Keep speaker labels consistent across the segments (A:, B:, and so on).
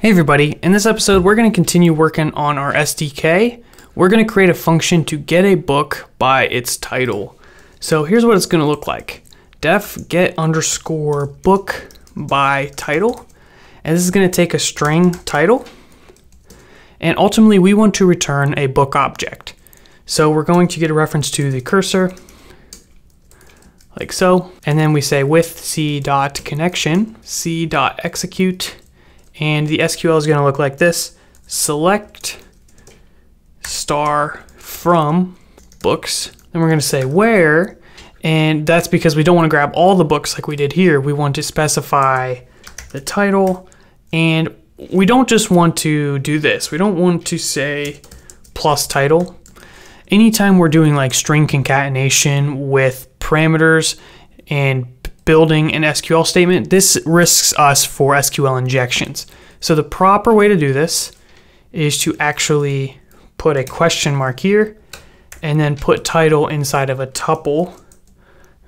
A: Hey everybody, in this episode we're going to continue working on our SDK. We're going to create a function to get a book by its title. So here's what it's going to look like. def get underscore book by title. And this is going to take a string title. And ultimately we want to return a book object. So we're going to get a reference to the cursor like so. And then we say with c dot connection, c dot execute and the SQL is going to look like this. Select star from books. Then we're going to say where, and that's because we don't want to grab all the books like we did here. We want to specify the title, and we don't just want to do this. We don't want to say plus title. Anytime we're doing like string concatenation with parameters and building an SQL statement, this risks us for SQL injections. So the proper way to do this is to actually put a question mark here and then put title inside of a tuple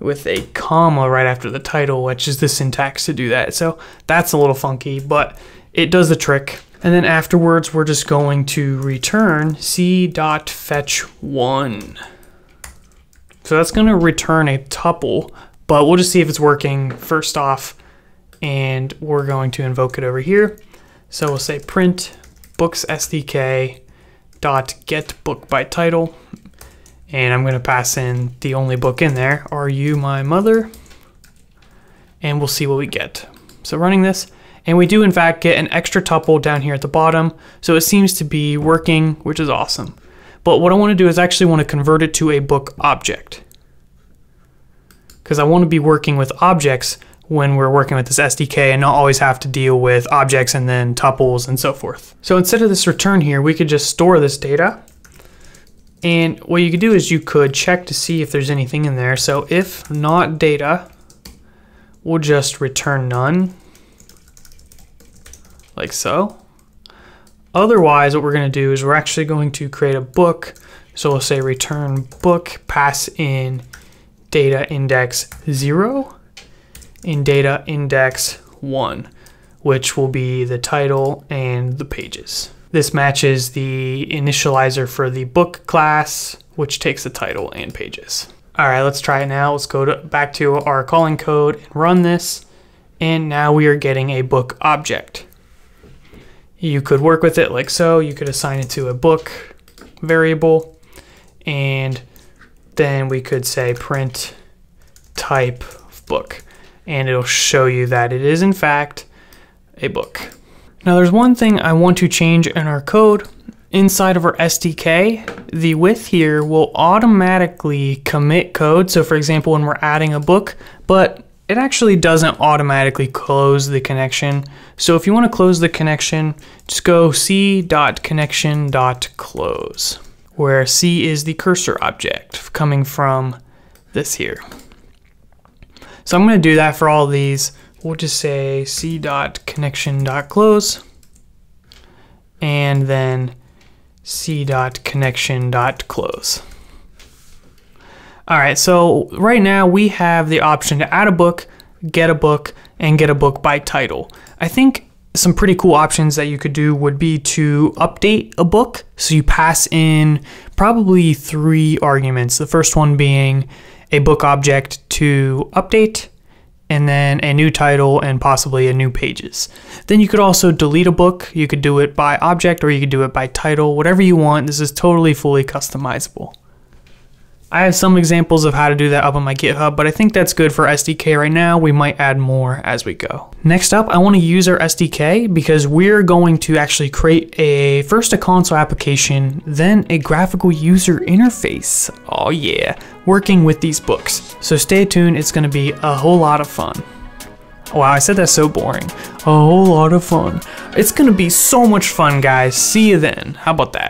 A: with a comma right after the title, which is the syntax to do that. So that's a little funky, but it does the trick. And then afterwards, we're just going to return c.fetchone. So that's going to return a tuple but we'll just see if it's working first off, and we're going to invoke it over here. So we'll say print books SDK dot get book by title, and I'm going to pass in the only book in there. Are you my mother? And we'll see what we get. So running this, and we do in fact get an extra tuple down here at the bottom. So it seems to be working, which is awesome. But what I want to do is actually want to convert it to a book object because I want to be working with objects when we're working with this SDK and not always have to deal with objects and then tuples and so forth. So instead of this return here, we could just store this data. And what you could do is you could check to see if there's anything in there. So if not data, we'll just return none, like so. Otherwise, what we're going to do is we're actually going to create a book. So we'll say return book, pass in data index 0 and data index 1, which will be the title and the pages. This matches the initializer for the book class, which takes the title and pages. All right, let's try it now. Let's go to, back to our calling code and run this. And now we are getting a book object. You could work with it like so. You could assign it to a book variable and then we could say print type book and it'll show you that it is in fact a book. Now there's one thing I want to change in our code. Inside of our SDK, the with here will automatically commit code. So for example, when we're adding a book, but it actually doesn't automatically close the connection. So if you want to close the connection, just go c.connection.close where C is the cursor object coming from this here. So I'm going to do that for all these. We'll just say c.connection.close and then c.connection.close. All right, so right now we have the option to add a book, get a book, and get a book by title. I think some pretty cool options that you could do would be to update a book. So you pass in probably three arguments. The first one being a book object to update, and then a new title and possibly a new pages. Then you could also delete a book. You could do it by object or you could do it by title, whatever you want. This is totally fully customizable. I have some examples of how to do that up on my GitHub, but I think that's good for SDK right now. We might add more as we go. Next up, I want to use our SDK because we're going to actually create a first a console application, then a graphical user interface. Oh yeah, working with these books. So stay tuned, it's going to be a whole lot of fun. Wow, I said that's so boring. A whole lot of fun. It's going to be so much fun, guys. See you then. How about that?